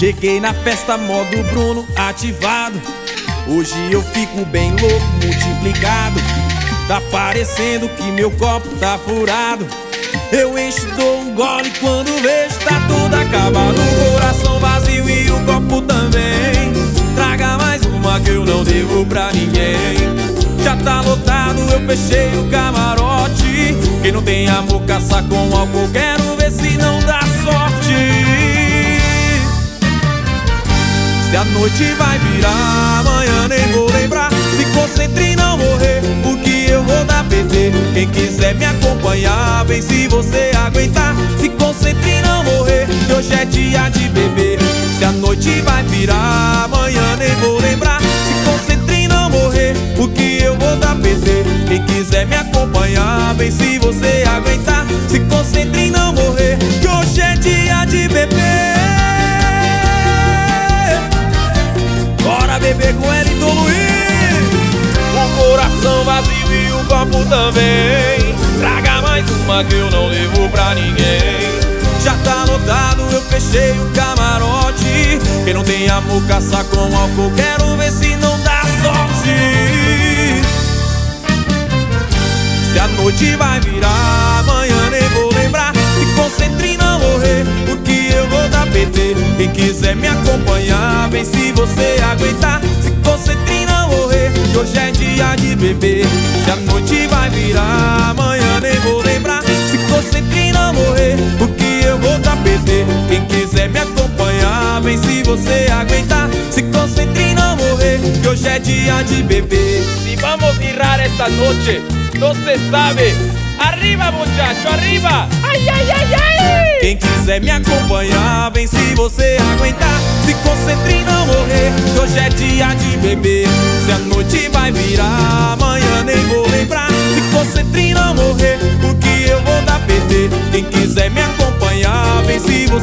Cheguei na festa modo Bruno ativado. Hoje eu fico bem louco, multiplicado. Tá parecendo que meu copo tá furado. Eu encho, dou um gole quando vejo tá tudo acabado. O coração vazio e o copo também. Traga mais uma que eu não devo pra ninguém. Já tá lotado, eu fechei o camarote. Quem não tem amor caça com álcool. Quero ver se não dá sorte se a noite vai virar, amanhã nem vou lembrar. Se concentre e não morrer, porque eu vou dar PT Quem quiser me acompanhar, vem se você aguentar. Se concentre e não morrer, que hoje é dia de beber. Se a noite vai virar, amanhã nem vou lembrar. Se concentre e não morrer, porque eu vou dar PT Quem quiser me acompanhar, vem se você aguentar. Se concentre também. Traga mais uma que eu não levo pra ninguém. Já tá lotado, eu fechei o camarote. Quem não tem amor caça com álcool. Quero ver se não dá sorte. Se a noite vai virar Amanhã nem vou lembrar. Se concentre e não morrer Porque eu vou dar PT Quem quiser me acompanhar Vem se você aguentar. Se concentre e não morrer Que hoje é dia de beber hoje é dia de beber Si vamos virar esta noche No se sabe Arriba, muchacho, arriba! Ai, ai, ai, ai! Quem quiser me acompanhar, vem se você aguentar. Se concentre e não morrer, que hoje é dia de beber. Se a noite vai virar, amanhã nem vou lembrar. Se concentre e não morrer, porque eu vou dar PT. Quem quiser me acompanhar, vem se você aguentar.